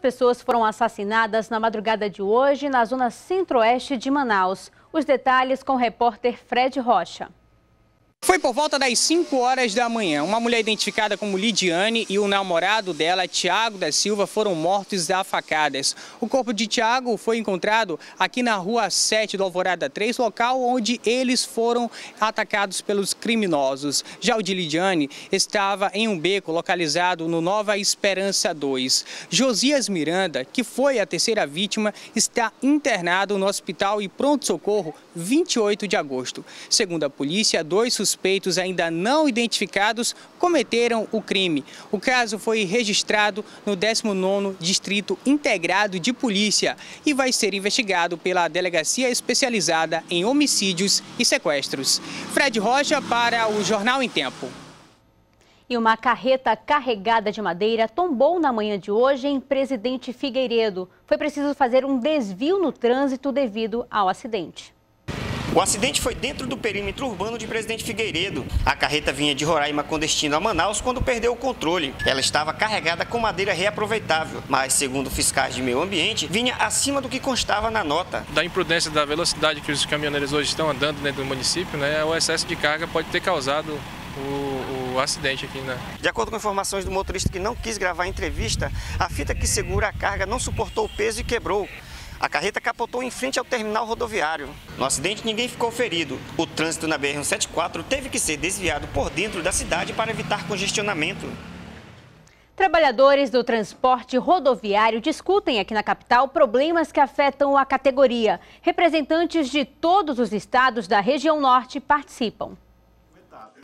pessoas foram assassinadas na madrugada de hoje na zona centro-oeste de Manaus. Os detalhes com o repórter Fred Rocha. Foi por volta das 5 horas da manhã. Uma mulher identificada como Lidiane e o namorado dela, Tiago da Silva, foram mortos a facadas. O corpo de Tiago foi encontrado aqui na rua 7 do Alvorada 3, local onde eles foram atacados pelos criminosos. Já o de Lidiane estava em um beco localizado no Nova Esperança 2. Josias Miranda, que foi a terceira vítima, está internado no hospital e pronto-socorro 28 de agosto. Segundo a polícia, dois suspeitos ainda não identificados cometeram o crime. O caso foi registrado no 19º Distrito Integrado de Polícia e vai ser investigado pela Delegacia Especializada em Homicídios e Sequestros. Fred Rocha para o Jornal em Tempo. E uma carreta carregada de madeira tombou na manhã de hoje em Presidente Figueiredo. Foi preciso fazer um desvio no trânsito devido ao acidente. O acidente foi dentro do perímetro urbano de Presidente Figueiredo. A carreta vinha de Roraima com destino a Manaus quando perdeu o controle. Ela estava carregada com madeira reaproveitável, mas, segundo fiscais de meio ambiente, vinha acima do que constava na nota. Da imprudência da velocidade que os caminhoneiros hoje estão andando dentro do município, né, o excesso de carga pode ter causado o, o, acidente aqui, né? De acordo com informações do motorista que não quis gravar a entrevista, a fita que segura a carga não suportou o peso e quebrou. A carreta capotou em frente ao terminal rodoviário. No acidente, ninguém ficou ferido. O trânsito na BR-174 teve que ser desviado por dentro da cidade para evitar congestionamento. Trabalhadores do transporte rodoviário discutem aqui na capital problemas que afetam a categoria. Representantes de todos os estados da região norte participam.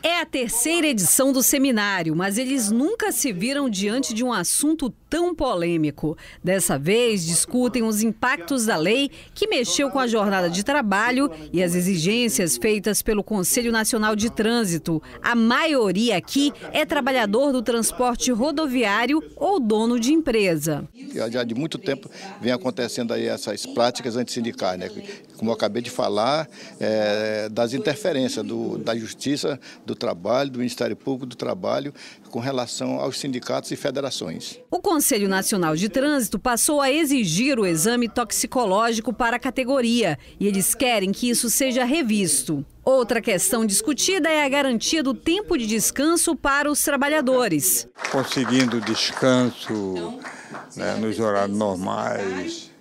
É a terceira edição do seminário, mas eles nunca se viram diante de um assunto tão polêmico. Dessa vez, discutem os impactos da lei que mexeu com a jornada de trabalho e as exigências feitas pelo Conselho Nacional de Trânsito. A maioria aqui é trabalhador do transporte rodoviário ou dono de empresa. Já de muito tempo vem acontecendo aí essas práticas antissindicais, né? Como eu acabei de falar, é, das interferências do, da Justiça, do Trabalho, do Ministério Público do Trabalho, com relação aos sindicatos e federações. O Conselho Nacional de Trânsito passou a exigir o exame toxicológico para a categoria e eles querem que isso seja revisto. Outra questão discutida é a garantia do tempo de descanso para os trabalhadores. Conseguindo descanso né, nos horários normais,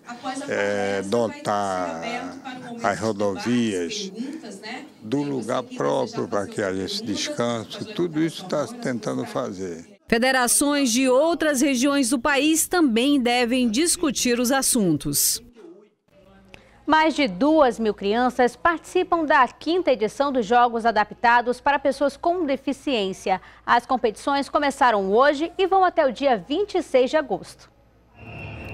é, dotar as rodovias do lugar próprio para que haja esse descanso, tudo isso está tentando fazer. Federações de outras regiões do país também devem discutir os assuntos. Mais de duas mil crianças participam da quinta edição dos Jogos Adaptados para Pessoas com Deficiência. As competições começaram hoje e vão até o dia 26 de agosto.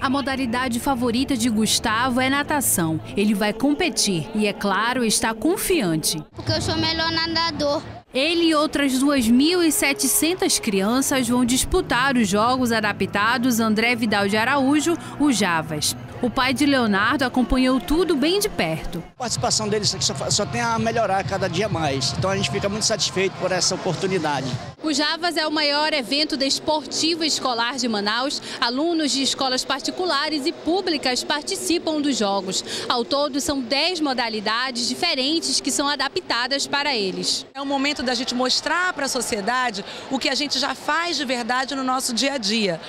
A modalidade favorita de Gustavo é natação. Ele vai competir e, é claro, está confiante. Porque eu sou melhor nadador. Ele e outras 2.700 crianças vão disputar os Jogos Adaptados André Vidal de Araújo, o Javas. O pai de Leonardo acompanhou tudo bem de perto. A participação dele só, só tem a melhorar cada dia mais. Então a gente fica muito satisfeito por essa oportunidade. O Javas é o maior evento desportivo escolar de Manaus. Alunos de escolas particulares e públicas participam dos jogos. Ao todo, são 10 modalidades diferentes que são adaptadas para eles. É o momento da gente mostrar para a sociedade o que a gente já faz de verdade no nosso dia a dia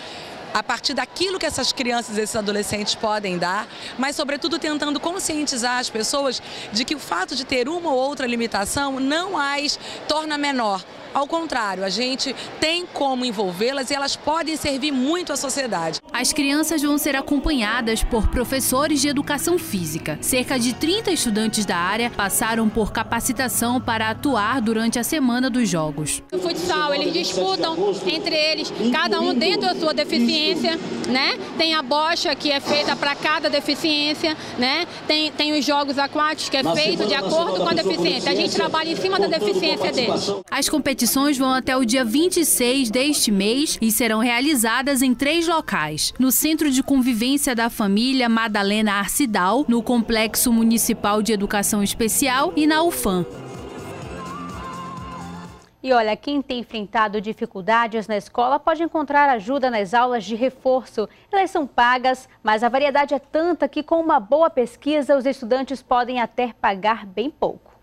a partir daquilo que essas crianças e esses adolescentes podem dar, mas, sobretudo, tentando conscientizar as pessoas de que o fato de ter uma ou outra limitação não as torna menor. Ao contrário, a gente tem como envolvê-las e elas podem servir muito à sociedade. As crianças vão ser acompanhadas por professores de educação física. Cerca de 30 estudantes da área passaram por capacitação para atuar durante a semana dos Jogos. O futsal, eles disputam entre eles, cada um dentro da sua deficiência, né? Tem a bocha que é feita para cada deficiência, né? Tem, tem os jogos aquáticos que é feito de acordo com a deficiência. A gente trabalha em cima da deficiência deles. As competições competições vão até o dia 26 deste mês e serão realizadas em três locais: no Centro de Convivência da Família Madalena Arcidal, no Complexo Municipal de Educação Especial e na UFAM. E olha, quem tem enfrentado dificuldades na escola pode encontrar ajuda nas aulas de reforço. Elas são pagas, mas a variedade é tanta que com uma boa pesquisa os estudantes podem até pagar bem pouco.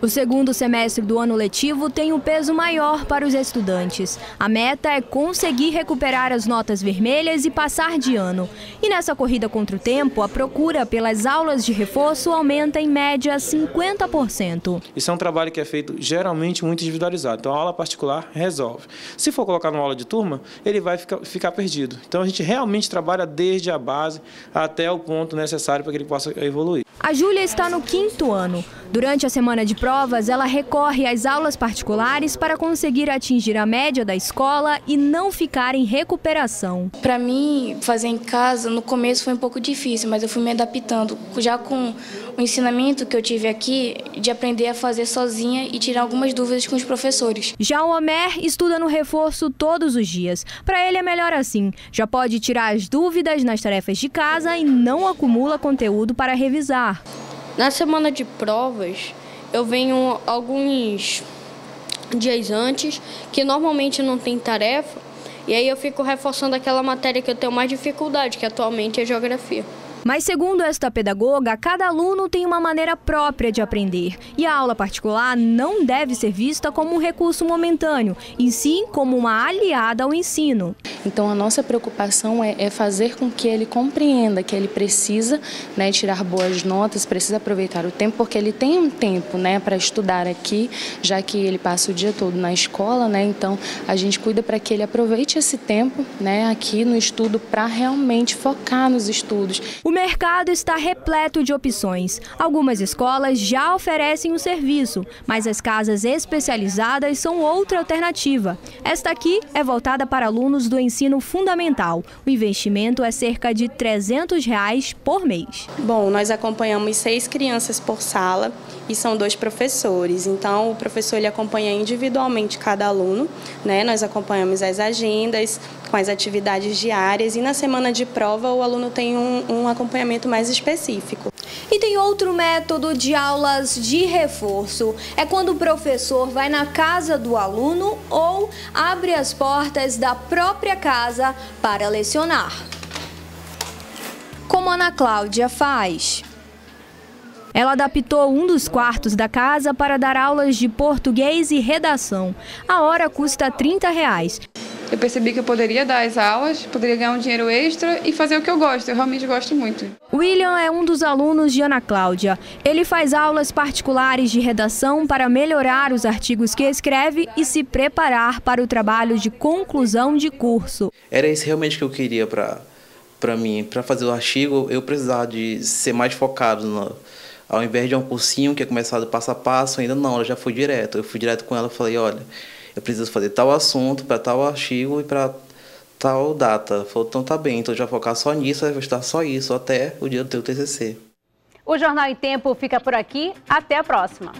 O segundo semestre do ano letivo tem um peso maior para os estudantes. A meta é conseguir recuperar as notas vermelhas e passar de ano. E nessa corrida contra o tempo, a procura pelas aulas de reforço aumenta em média 50%. Isso é um trabalho que é feito geralmente muito individualizado. Então a aula particular resolve. Se for colocar numa aula de turma, ele vai ficar, ficar perdido. Então a gente realmente trabalha desde a base até o ponto necessário para que ele possa evoluir. A Júlia está no quinto ano. Durante a semana de provas, ela recorre às aulas particulares para conseguir atingir a média da escola e não ficar em recuperação. Para mim, fazer em casa, no começo foi um pouco difícil, mas eu fui me adaptando. Já com o ensinamento que eu tive aqui, de aprender a fazer sozinha e tirar algumas dúvidas com os professores. Já o Homer estuda no reforço todos os dias. Para ele é melhor assim. Já pode tirar as dúvidas nas tarefas de casa e não acumula conteúdo para revisar. Na semana de provas, eu venho alguns dias antes, que normalmente não tem tarefa, e aí eu fico reforçando aquela matéria que eu tenho mais dificuldade, que atualmente é geografia. Mas, segundo esta pedagoga, cada aluno tem uma maneira própria de aprender. E a aula particular não deve ser vista como um recurso momentâneo, e sim como uma aliada ao ensino. Então, a nossa preocupação é, é fazer com que ele compreenda que ele precisa né, tirar boas notas, precisa aproveitar o tempo, porque ele tem um tempo né, para estudar aqui, já que ele passa o dia todo na escola, né, então a gente cuida para que ele aproveite esse tempo né, aqui no estudo para realmente focar nos estudos. O mercado está repleto de opções. Algumas escolas já oferecem o serviço, mas as casas especializadas são outra alternativa. Esta aqui é voltada para alunos do ensino fundamental. O investimento é cerca de 300 reais por mês. Bom, nós acompanhamos seis crianças por sala e são dois professores. Então, o professor ele acompanha individualmente cada aluno, né? Nós acompanhamos as agendas com as atividades diárias e na semana de prova o aluno tem um, um acompanhamento mais específico. E tem outro método de aulas de reforço. É quando o professor vai na casa do aluno ou abre as portas da própria casa para lecionar. Como Ana Cláudia faz. Ela adaptou um dos quartos da casa para dar aulas de português e redação. A hora custa 30 reais eu percebi que eu poderia dar as aulas, poderia ganhar um dinheiro extra e fazer o que eu gosto. Eu realmente gosto muito. William é um dos alunos de Ana Cláudia. Ele faz aulas particulares de redação para melhorar os artigos que escreve e se preparar para o trabalho de conclusão de curso. Era isso realmente que eu queria para para mim, para fazer o artigo, eu precisava de ser mais focado no, ao invés de um cursinho que é começado passo a passo, ainda não, eu já fui direto. Eu fui direto com ela e falei, olha, eu preciso fazer tal assunto para tal artigo e para tal data. Falou, então tá bem, então já vou focar só nisso, vai estudar só isso até o dia do teu TCC. O Jornal em Tempo fica por aqui. Até a próxima.